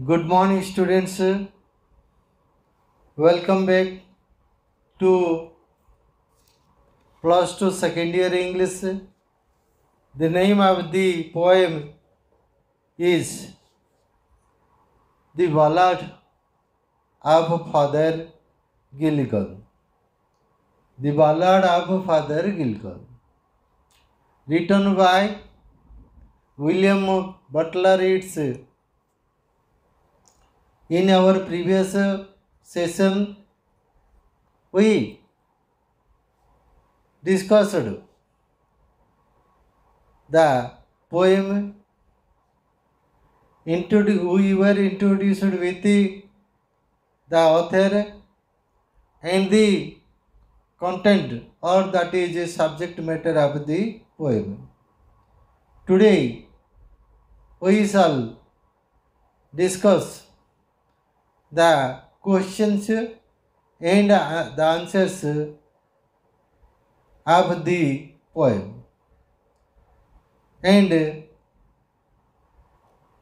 Good morning, students. Welcome back to plus two second year English. The name of the poem is The Ballad of Father Gilligan. The Ballad of Father Gilligan. Written by William Butler Yeats. In our previous uh, session, we discussed the poem we were introduced with the, author and the content or that is the subject matter of the poem. Today we shall discuss the questions and uh, the answers of the poem. And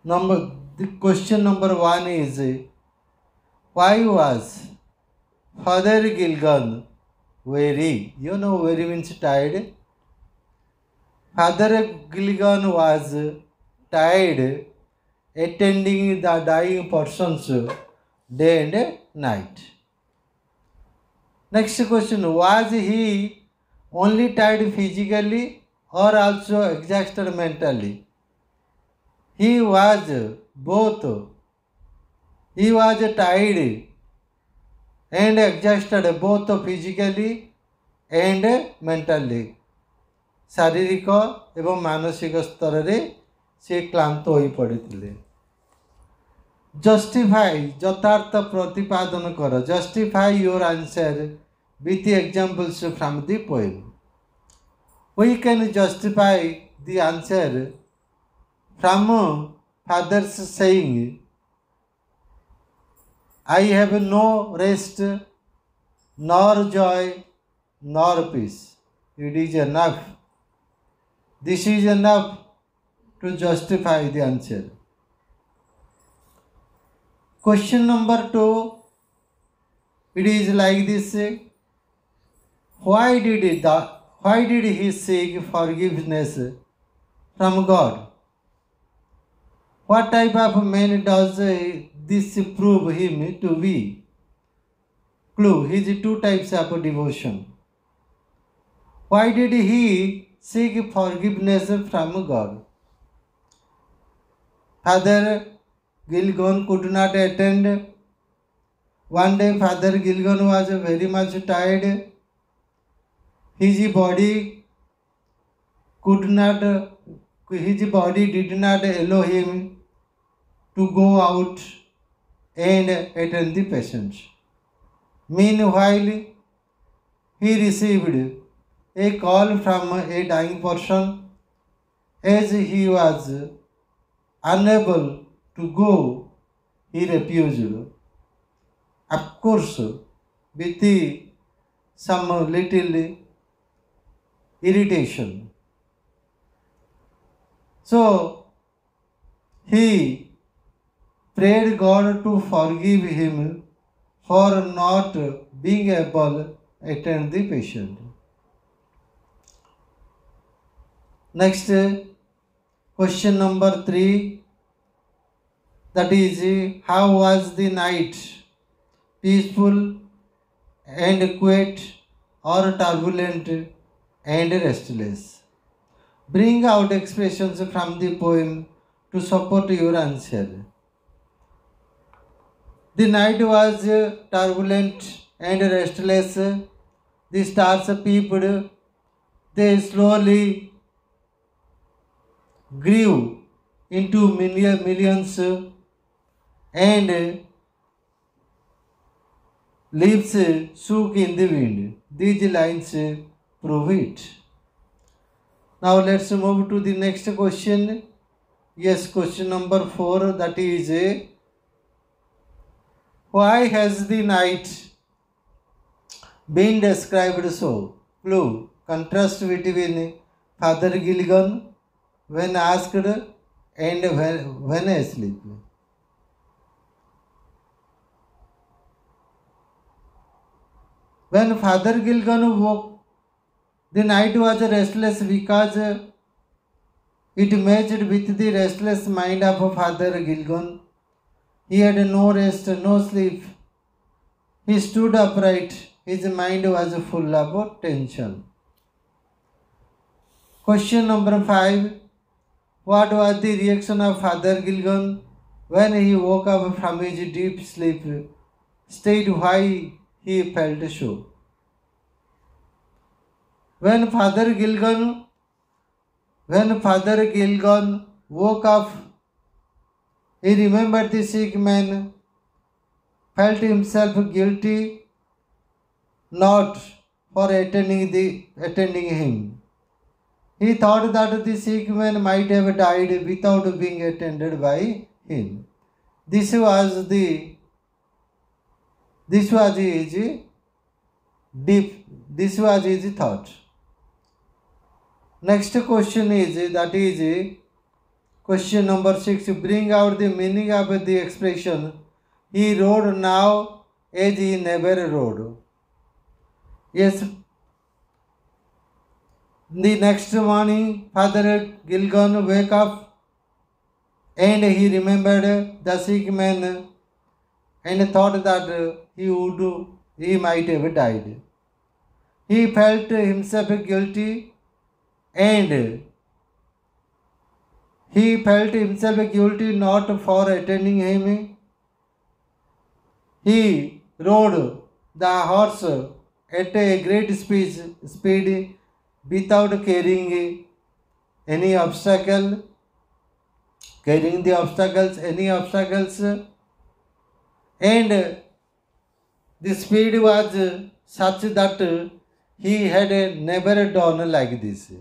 number the question number one is why was Father Gilgan weary? You know, weary means tired. Father Gilgan was tired attending the dying persons day and night. Next question Was he only tired physically or also exhausted mentally? He was both. He was tired and exhausted both physically and mentally. ଶାରୀରିକ ଏବଂ ମାନସିକ ସ୍ତରରେ ସେ କ୍ଳାନ୍ତ ହୋଇପଡ଼ିଥିଲେ জস্টিফাই যথার্থ প্রতিপাদন কর justify your answer with the examples from the poem. We can justify the answer from father's saying, I have no rest, nor joy, nor peace. It is enough. This is enough to justify the answer. Question number two. It is like this. Why did it, why did he seek forgiveness from God? What type of man does this prove him to be? Clue. His two types of devotion. Why did he seek forgiveness from God? Father Gilgon could not attend. One day, Father Gilgon was very much tired. His body could not, his body did not allow him to go out and attend the patients. Meanwhile, he received a call from a dying person as he was unable to go refused. Of course with some little irritation. So he prayed god to forgive him for not being able to attend the patient. Next, question number three. That is, how was the night? Peaceful and quiet, or turbulent and restless? Bring out expressions from the poem to support your answer. The night was turbulent and restless. The stars peeped. They slowly grew into million, millions and leaves shook in the wind. These lines prove it. Now let's move to the next question. Yes, question number four that is why has the night been described so? Clue contrast between Father Gilligan when asked and when, when asleep. When Father Gilgan woke, the night was restless because it matched with the restless mind of Father Gilgan. He had no rest, no sleep. He stood upright. His mind was full of tension. Question number five. What was the reaction of Father Gilgan when he woke up from his deep sleep? State why he felt so. When Father Gilgan when Father Gilgan woke up, he remembered the sick man, felt himself guilty not for attending the attending him. He thought that the sick man might have died without being attended by him. This was the this was his deep this was his thought. Next question is that is question number six. Bring out the meaning of the expression he rode now as he never rode. Yes. The next morning, Father Gilgan wake up and he remembered the sick man and thought that uh, he would he might have died. He felt himself guilty and he felt himself guilty not for attending him. He rode the horse at a great speed, speed without carrying any obstacle, carrying the obstacles, any obstacles, and uh, the speed was such that he had never done like this.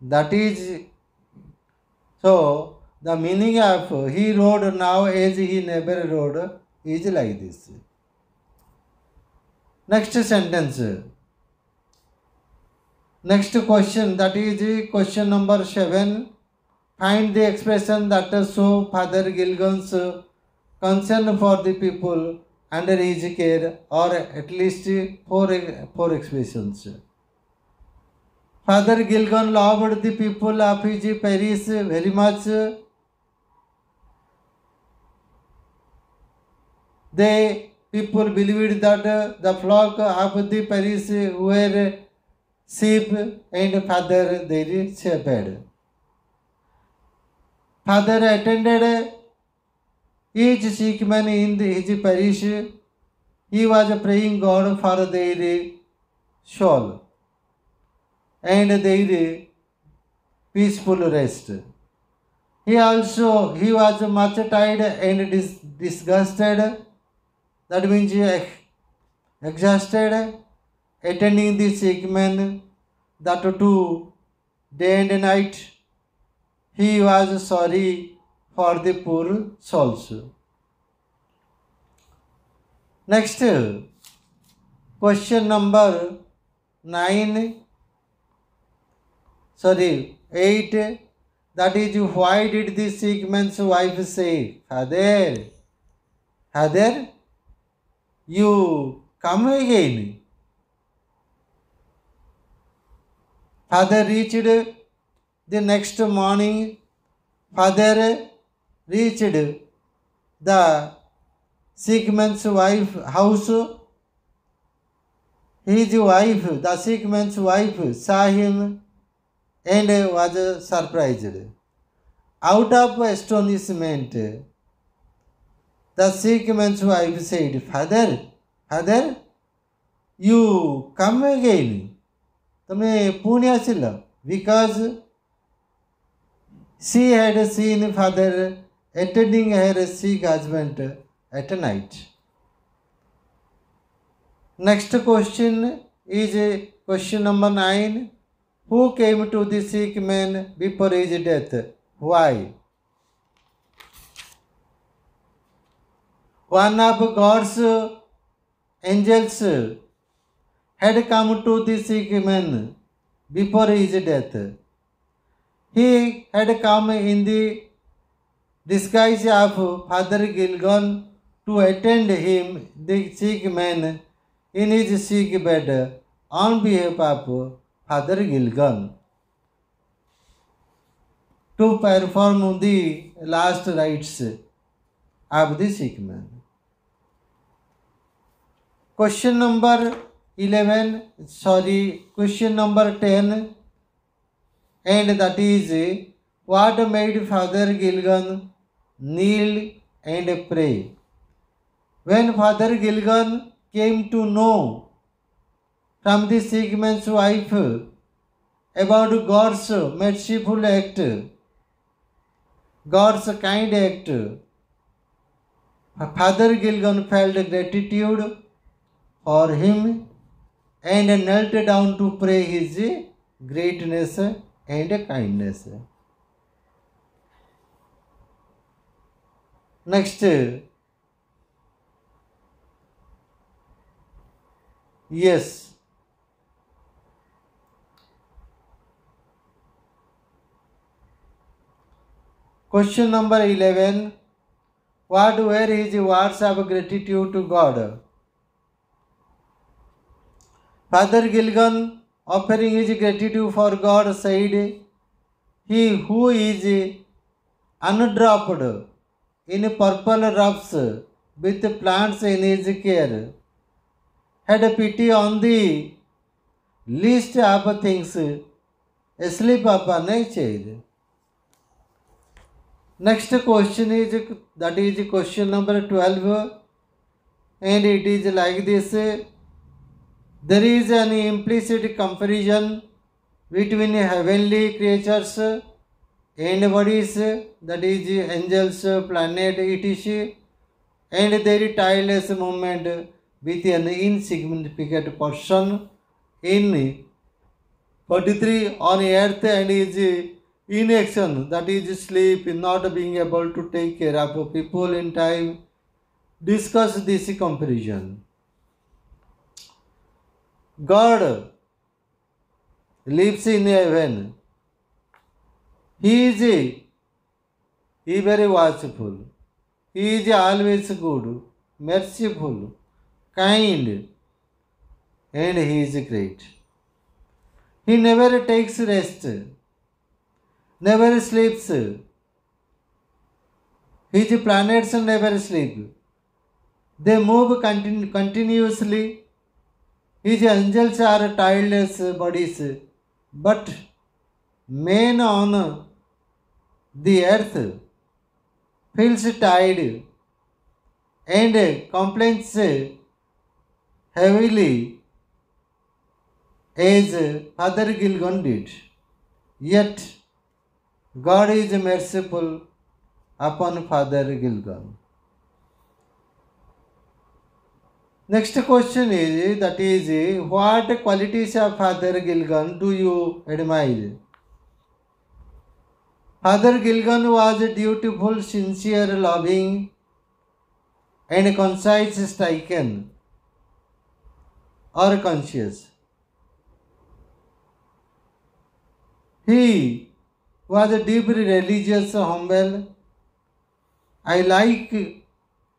That is so the meaning of he rode now as he never rode is like this. Next sentence. Next question that is question number seven. Find the expression that show Father Gilgan's concern for the people under his care or at least four, four expressions. Father Gilgan loved the people of his parish very much. They people believed that the flock of the parish were sheep and father their shepherd. Father attended each sick man in his parish. He was praying God for their soul and their peaceful rest. He also he was much tired and dis- disgusted. That means ex- exhausted, attending the sick man. That too, day and night. He was sorry for the poor souls. Next, question number nine sorry, 8. That is, why did the sick man's wife say, Father, Father, you come again? Father reached the next morning. Father reached the sick man's wife house. His wife, the sick man's wife, saw him and was surprised. Out of astonishment, the sick man's wife said, Father, Father, you come again. तुम्हें पुणे आसिल because she had seen father." Attending her sick husband at night. Next question is question number 9. Who came to the sick man before his death? Why? One of God's angels had come to the sick man before his death. He had come in the disguise of Father Gilgon to attend him, the sick man. in his sick bed on behalf of Father Gilgan to perform the last rites of the sick man. Question number 11, sorry, question number 10, and that is what made Father Gilgan kneel and pray? When Father Gilgan came to know from the sick man's wife about God's merciful act, God's kind act, Father Gilgan felt gratitude for him and knelt down to pray his greatness and kindness. Next, yes, question number 11 What were his words of gratitude to God? Father Gilgan, offering his gratitude for God, said, He who is undropped in purple robes with plants in his care had pity on the least of things, sleep upon a chair. Next question is that is question number 12 and it is like this there is an implicit comparison between heavenly creatures and bodies that is angels planet etc and their tireless movement with an insignificant person in 43 on earth and is inaction that is sleep not being able to take care of people in time. Discuss this comparison. God lives in heaven he is he very watchful he is always good merciful kind and he is great he never takes rest never sleeps. His planets never sleep. They move continu- continuously. His angels are tireless bodies, but man on the earth feels tired and complains heavily as Father Gilgon did. Yet God is merciful upon Father Gilgal. Next question is that is what qualities of Father Gilgan do you admire? Father Gilgan was a dutiful, sincere, loving, and concise, stricken or conscious. He was a deeply religious, humble. I like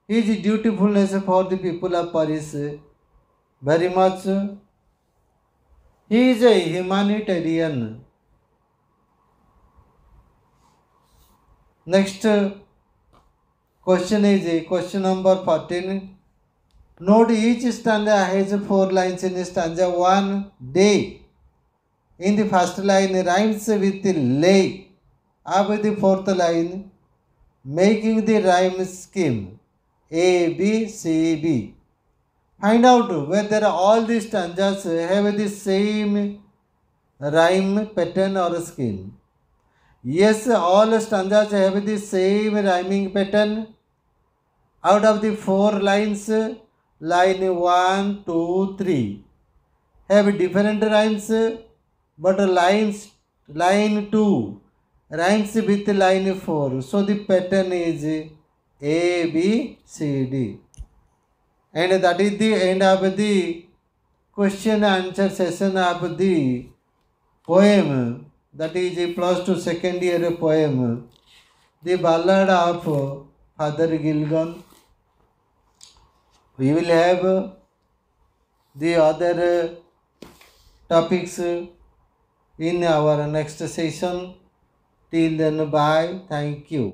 his dutifulness for the people of parish very much. He is a humanitarian. Next question is question number 14. Note each stanza has four lines in stanza 1. Day in the first line rhymes with lay of the fourth line, making the rhyme scheme A, B, C, B. Find out whether all the stanzas have the same rhyme pattern or scheme. Yes, all stanzas have the same rhyming pattern. Out of the four lines, line 1, 2, 3 have different rhymes, but lines line 2 rhymes with line 4. So the pattern is A, B, C, D. And that is the end of the question answer session of the poem. That is a second year poem. The ballad of Father Gilgan. We will have the other topics in our next session. Till then, bye. Thank you.